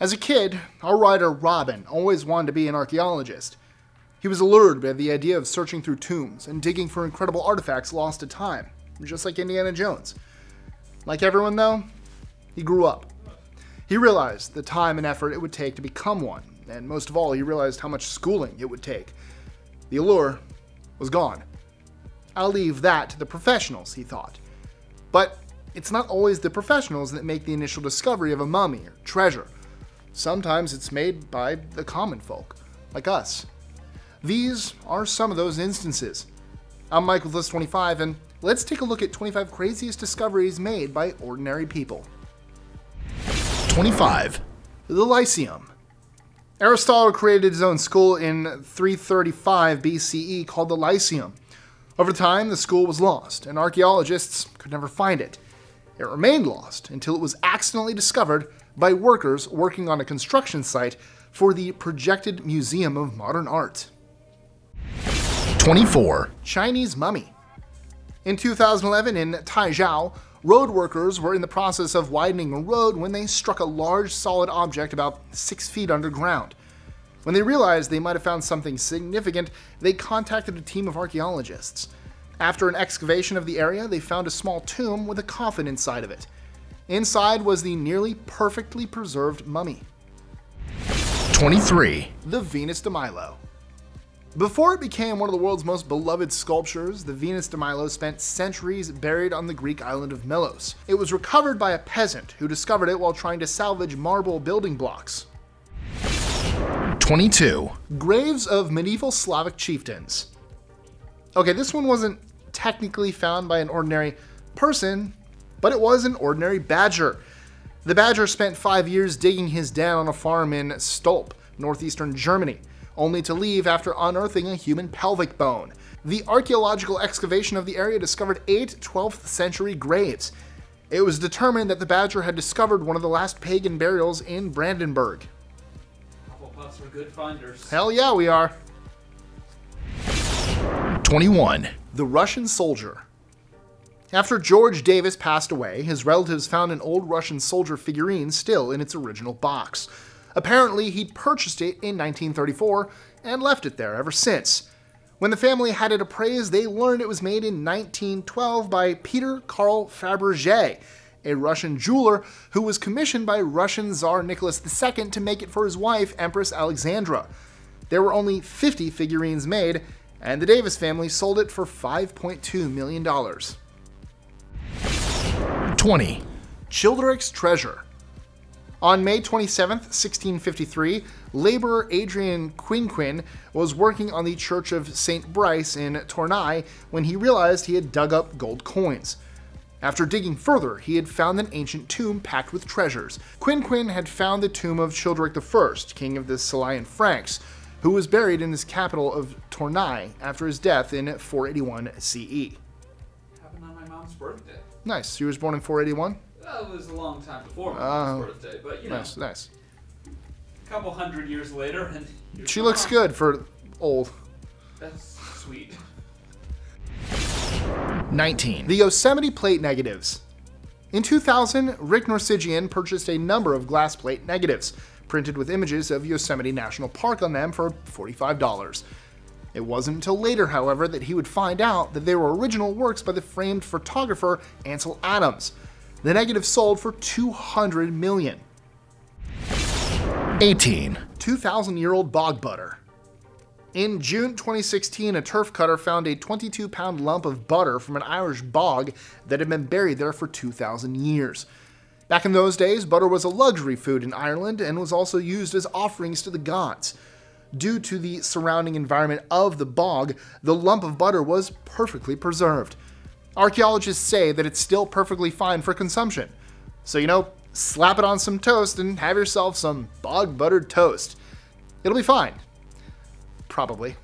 As a kid, our writer Robin always wanted to be an archaeologist. He was allured by the idea of searching through tombs and digging for incredible artifacts lost to time, just like Indiana Jones. Like everyone, though, he grew up. He realized the time and effort it would take to become one, and most of all, he realized how much schooling it would take. The allure was gone. I'll leave that to the professionals, he thought. But it's not always the professionals that make the initial discovery of a mummy or treasure. Sometimes it's made by the common folk, like us. These are some of those instances. I'm Mike with List 25, and let's take a look at 25 craziest discoveries made by ordinary people. 25. The Lyceum. Aristotle created his own school in 335 BCE called the Lyceum. Over time, the school was lost, and archaeologists could never find it. It remained lost until it was accidentally discovered by workers working on a construction site for the projected Museum of Modern Art. 24. Chinese Mummy. In 2011, in Taizhou, road workers were in the process of widening a road when they struck a large solid object about six feet underground. When they realized they might have found something significant, they contacted a team of archaeologists. After an excavation of the area, they found a small tomb with a coffin inside of it. Inside was the nearly perfectly preserved mummy. 23. The Venus de Milo. Before it became one of the world's most beloved sculptures, the Venus de Milo spent centuries buried on the Greek island of Melos. It was recovered by a peasant who discovered it while trying to salvage marble building blocks. 22. Graves of medieval Slavic chieftains. Okay, this one wasn't technically found by an ordinary person, but it was an ordinary badger. The badger spent five years digging his den on a farm in Stolp, northeastern Germany only to leave after unearthing a human pelvic bone. The archaeological excavation of the area discovered eight 12th century graves. It was determined that the badger had discovered one of the last pagan burials in Brandenburg. Hufflepuffs are good finders. Hell yeah, we are. 21. The Russian Soldier. After George Davis passed away, his relatives found an old Russian soldier figurine still in its original box. Apparently, he'd purchased it in 1934 and left it there ever since. When the family had it appraised, they learned it was made in 1912 by Peter Karl Fabergé, a Russian jeweler who was commissioned by Russian Tsar Nicholas II to make it for his wife, Empress Alexandra. There were only 50 figurines made, and the Davis family sold it for $5.2 million. 20. Childeric's Treasure. On May 27, 1653, laborer Adrian Quinquin was working on the Church of St. Brice in Tournai when he realized he had dug up gold coins. After digging further, he had found an ancient tomb packed with treasures. Quinquin had found the tomb of Childeric I, king of the Salian Franks, who was buried in his capital of Tournai after his death in 481 CE. Happened on my mom's birthday. Nice. He was born in 481? That was a long time before my oh. mom's birthday, but you know, Nice, nice. a couple hundred years later, and She my looks good for old. That's sweet. 19. The Yosemite plate negatives. In 2000, Rick Norsigian purchased a number of glass plate negatives, printed with images of Yosemite National Park on them for $45. It wasn't until later, however, that he would find out that they were original works by the famed photographer Ansel Adams. The negatives sold for 200 million. 18. 2,000 year old bog butter. In June 2016, a turf cutter found a 22 pound lump of butter from an Irish bog that had been buried there for 2,000 years. Back in those days, butter was a luxury food in Ireland and was also used as offerings to the gods. Due to the surrounding environment of the bog, the lump of butter was perfectly preserved. Archaeologists say that it's still perfectly fine for consumption. So, you know, slap it on some toast and have yourself some bog buttered toast. It'll be fine. Probably.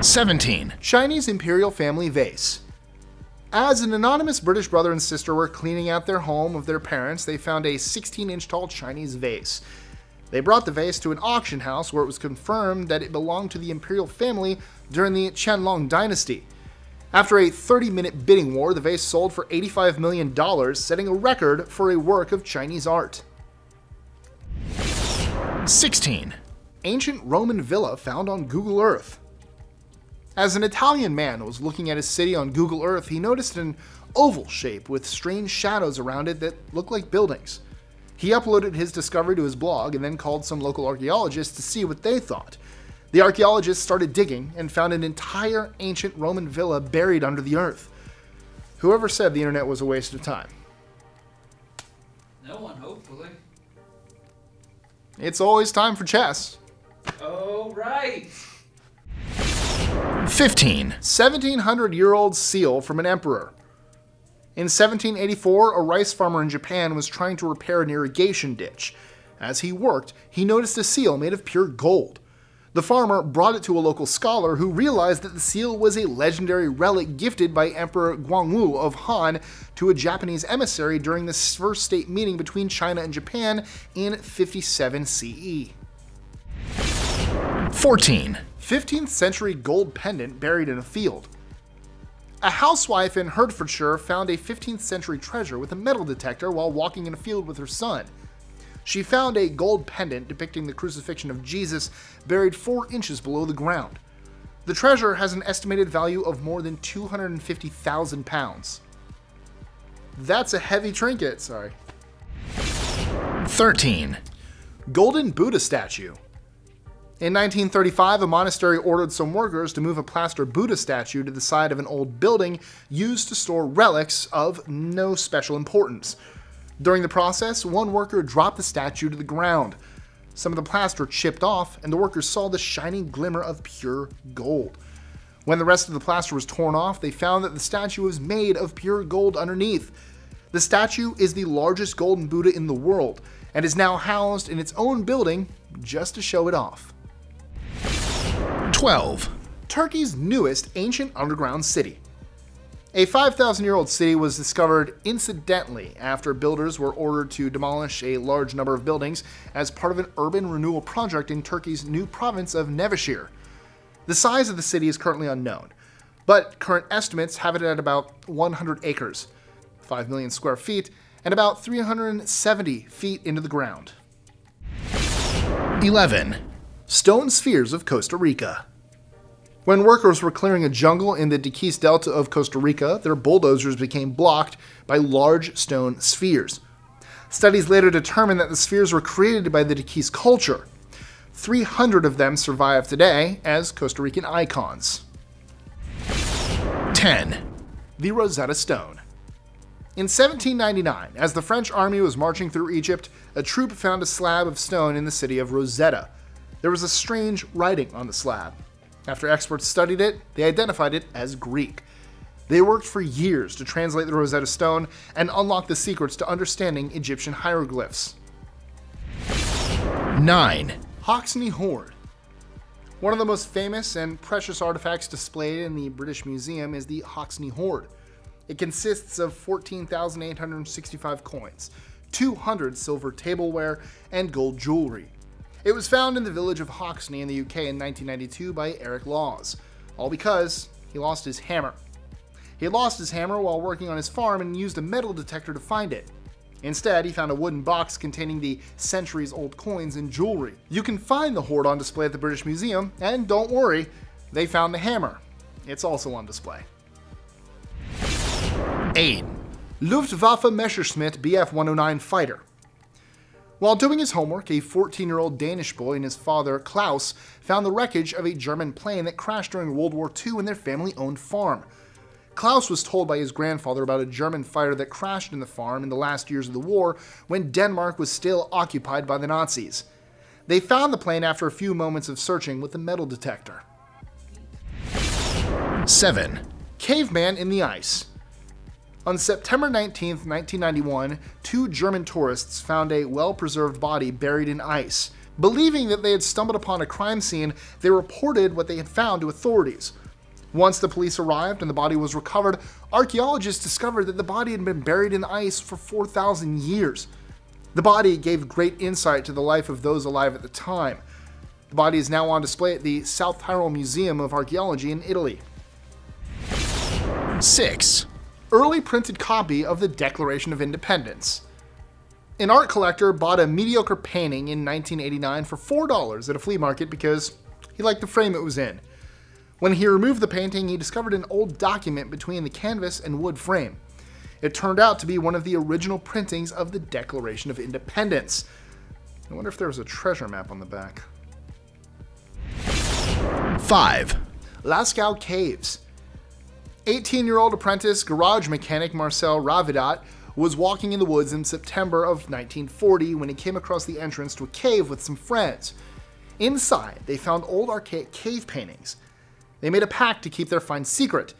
17. Chinese Imperial Family Vase. As an anonymous British brother and sister were cleaning out their home of their parents, they found a 16 inch tall Chinese vase. They brought the vase to an auction house where it was confirmed that it belonged to the imperial family during the Qianlong dynasty. After a 30 minute bidding war, the vase sold for $85 million, setting a record for a work of Chinese art. 16. Ancient Roman villa found on Google Earth. As an Italian man was looking at his city on Google Earth, he noticed an oval shape with strange shadows around it that looked like buildings. He uploaded his discovery to his blog and then called some local archaeologists to see what they thought. The archaeologists started digging and found an entire ancient Roman villa buried under the earth. Whoever said the internet was a waste of time? No one, hopefully. It's always time for chess. Oh, right. 15. 1700 year old seal from an emperor. In 1784, a rice farmer in Japan was trying to repair an irrigation ditch. As he worked, he noticed a seal made of pure gold. The farmer brought it to a local scholar who realized that the seal was a legendary relic gifted by Emperor Guangwu of Han to a Japanese emissary during the first state meeting between China and Japan in 57 CE. 14. 15th century gold pendant buried in a field. A housewife in Hertfordshire found a 15th century treasure with a metal detector while walking in a field with her son. She found a gold pendant depicting the crucifixion of Jesus buried 4 inches below the ground. The treasure has an estimated value of more than 250,000 pounds. That's a heavy trinket, sorry. 13. Golden Buddha statue. In 1935, a monastery ordered some workers to move a plaster Buddha statue to the side of an old building used to store relics of no special importance. During the process, one worker dropped the statue to the ground. Some of the plaster chipped off, and the workers saw the shining glimmer of pure gold. When the rest of the plaster was torn off, they found that the statue was made of pure gold underneath. The statue is the largest golden Buddha in the world and is now housed in its own building just to show it off. 12. Turkey's newest ancient underground city. A 5,000 year old city was discovered incidentally after builders were ordered to demolish a large number of buildings as part of an urban renewal project in Turkey's new province of Nevşehir. The size of the city is currently unknown, but current estimates have it at about 100 acres, 5 million square feet, and about 370 feet into the ground. 11. Stone spheres of Costa Rica. When workers were clearing a jungle in the Diquís Delta of Costa Rica, their bulldozers became blocked by large stone spheres. Studies later determined that the spheres were created by the Diquís culture. 300 of them survive today as Costa Rican icons. 10. The Rosetta Stone. In 1799, as the French army was marching through Egypt, a troop found a slab of stone in the city of Rosetta. There was a strange writing on the slab. After experts studied it, they identified it as Greek. They worked for years to translate the Rosetta Stone and unlock the secrets to understanding Egyptian hieroglyphs. 9. Hoxne Hoard. One of the most famous and precious artifacts displayed in the British Museum is the Hoxne Hoard. It consists of 14,865 coins, 200 silver tableware, and gold jewelry. It was found in the village of Hoxne in the UK in 1992 by Eric Laws, all because he lost his hammer. He lost his hammer while working on his farm and used a metal detector to find it. Instead, he found a wooden box containing the centuries old coins and jewelry. You can find the hoard on display at the British Museum, and don't worry, they found the hammer. It's also on display. 8. Luftwaffe Messerschmitt Bf 109 fighter. While doing his homework, a 14 year old Danish boy and his father, Klaus, found the wreckage of a German plane that crashed during World War II in their family owned farm. Klaus was told by his grandfather about a German fighter that crashed in the farm in the last years of the war when Denmark was still occupied by the Nazis. They found the plane after a few moments of searching with a metal detector. 7. Caveman in the Ice. On September 19, 1991, two German tourists found a well preserved body buried in ice. Believing that they had stumbled upon a crime scene, they reported what they had found to authorities. Once the police arrived and the body was recovered, archaeologists discovered that the body had been buried in ice for 4,000 years. The body gave great insight to the life of those alive at the time. The body is now on display at the South Tyrol Museum of Archaeology in Italy. 6. Early printed copy of the Declaration of Independence. An art collector bought a mediocre painting in 1989 for $4 at a flea market because he liked the frame it was in. When he removed the painting, he discovered an old document between the canvas and wood frame. It turned out to be one of the original printings of the Declaration of Independence. I wonder if there was a treasure map on the back. 5. Lascaux Caves. 18 year old apprentice garage mechanic Marcel Ravidat was walking in the woods in September of 1940 when he came across the entrance to a cave with some friends. Inside, they found old archaic cave paintings. They made a pact to keep their find secret,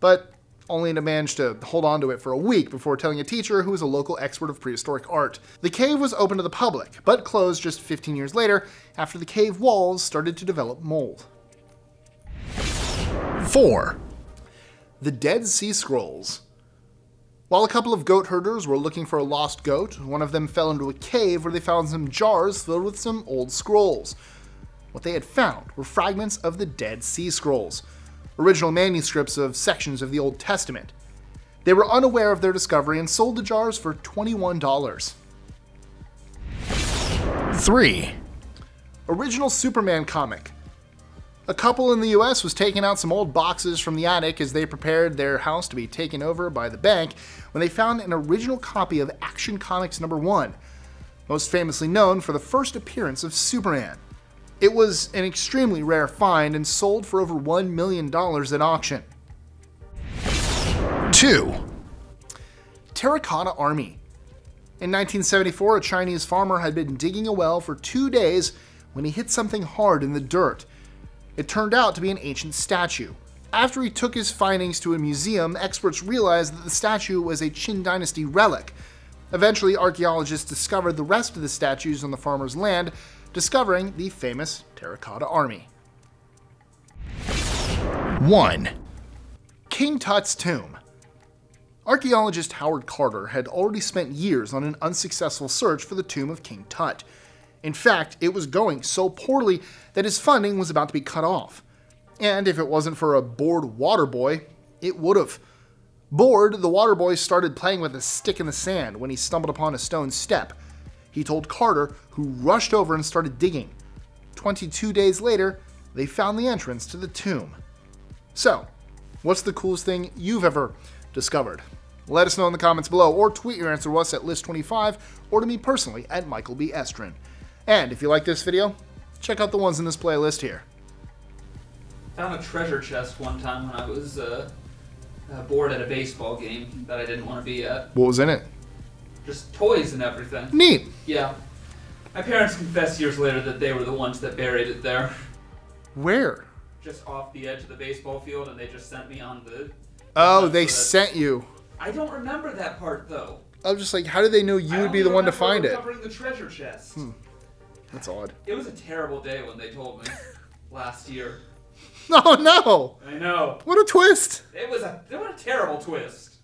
but only to manage to hold on to it for a week before telling a teacher who was a local expert of prehistoric art. The cave was open to the public, but closed just 15 years later after the cave walls started to develop mold. 4. The Dead Sea Scrolls. While a couple of goat herders were looking for a lost goat, one of them fell into a cave where they found some jars filled with some old scrolls. What they had found were fragments of the Dead Sea Scrolls, original manuscripts of sections of the Old Testament. They were unaware of their discovery and sold the jars for $21. 3. Original Superman comic. A couple in the US was taking out some old boxes from the attic as they prepared their house to be taken over by the bank when they found an original copy of Action Comics number 1, most famously known for the first appearance of Superman. It was an extremely rare find and sold for over $1 million at auction. 2. Terracotta Army. In 1974, a Chinese farmer had been digging a well for two days when he hit something hard in the dirt. It turned out to be an ancient statue. After he took his findings to a museum, experts realized that the statue was a Qin Dynasty relic. Eventually, archaeologists discovered the rest of the statues on the farmer's land, discovering the famous Terracotta Army. 1. King Tut's Tomb. Archaeologist Howard Carter had already spent years on an unsuccessful search for the tomb of King Tut. In fact, it was going so poorly that his funding was about to be cut off. And if it wasn't for a bored water boy, it would have. Bored, the water boy started playing with a stick in the sand when he stumbled upon a stone step. He told Carter, who rushed over and started digging. 22 days later, they found the entrance to the tomb. So, what's the coolest thing you've ever discovered? Let us know in the comments below or tweet your answer to us at list25 or to me personally at Michael B. Estrin. And if you like this video, check out the ones in this playlist here. Found a treasure chest one time when I was uh, uh, bored at a baseball game that I didn't want to be at. What was in it? Just toys and everything. Neat. Yeah. My parents confessed years later that they were the ones that buried it there. Where? Just off the edge of the baseball field, and they just sent me on the. Oh, they what- sent you. I don't remember that part though. I was just like, how did they know you would be the one to find it? Hmm. Recovering the treasure chest. That's odd. It was a terrible day when they told me last year. Oh no! I know. What a twist! It was a it was a terrible twist.